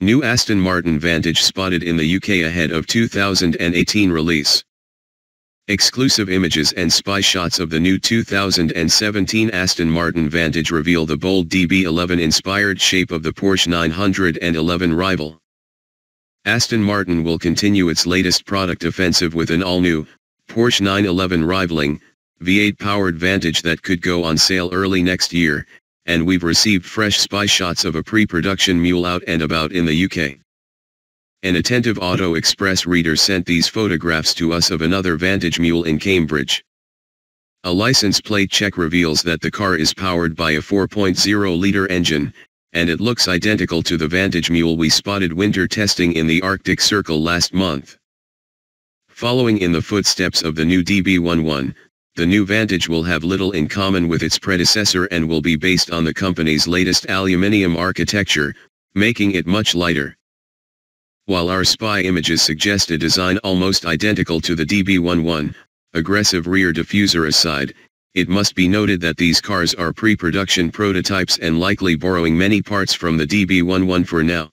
New Aston Martin Vantage spotted in the UK ahead of 2018 release. Exclusive images and spy shots of the new 2017 Aston Martin Vantage reveal the bold DB11-inspired shape of the Porsche 911 rival. Aston Martin will continue its latest product offensive with an all-new, Porsche 911 rivaling, V8-powered Vantage that could go on sale early next year, and we've received fresh spy shots of a pre-production mule out and about in the UK. An attentive Auto Express reader sent these photographs to us of another Vantage mule in Cambridge. A license plate check reveals that the car is powered by a 4.0-liter engine, and it looks identical to the Vantage mule we spotted winter testing in the Arctic Circle last month. Following in the footsteps of the new DB11, the new Vantage will have little in common with its predecessor and will be based on the company's latest aluminium architecture, making it much lighter. While our spy images suggest a design almost identical to the DB11, aggressive rear diffuser aside, it must be noted that these cars are pre-production prototypes and likely borrowing many parts from the DB11 for now.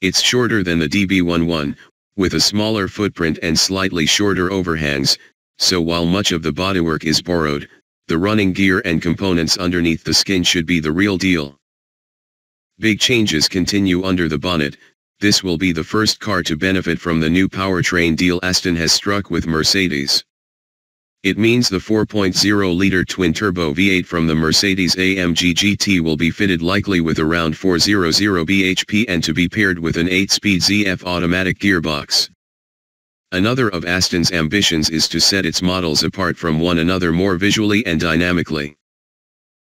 It's shorter than the DB11, with a smaller footprint and slightly shorter overhangs, so while much of the bodywork is borrowed, the running gear and components underneath the skin should be the real deal. Big changes continue under the bonnet, this will be the first car to benefit from the new powertrain deal Aston has struck with Mercedes. It means the 4.0-liter twin-turbo V8 from the Mercedes-AMG GT will be fitted likely with around 400 bhp and to be paired with an 8-speed ZF automatic gearbox. Another of Aston's ambitions is to set its models apart from one another more visually and dynamically.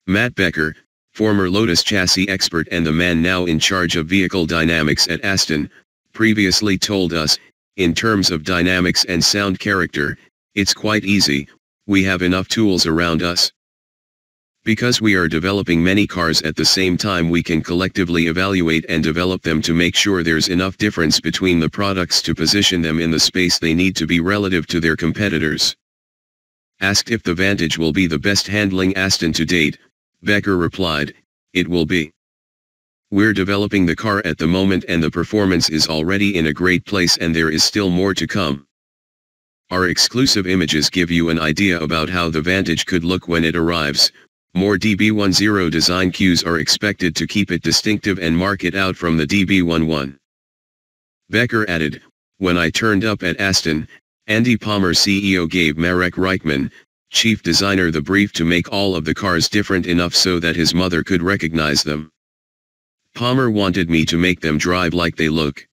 Matt Becker, former Lotus chassis expert and the man now in charge of vehicle dynamics at Aston, previously told us, in terms of dynamics and sound character, it's quite easy, we have enough tools around us. Because we are developing many cars at the same time we can collectively evaluate and develop them to make sure there's enough difference between the products to position them in the space they need to be relative to their competitors. Asked if the Vantage will be the best handling Aston to date, Becker replied, it will be. We're developing the car at the moment and the performance is already in a great place and there is still more to come. Our exclusive images give you an idea about how the Vantage could look when it arrives, more DB10 design cues are expected to keep it distinctive and mark it out from the DB11. Becker added, when I turned up at Aston, Andy Palmer CEO gave Marek Reichman, chief designer the brief to make all of the cars different enough so that his mother could recognize them. Palmer wanted me to make them drive like they look.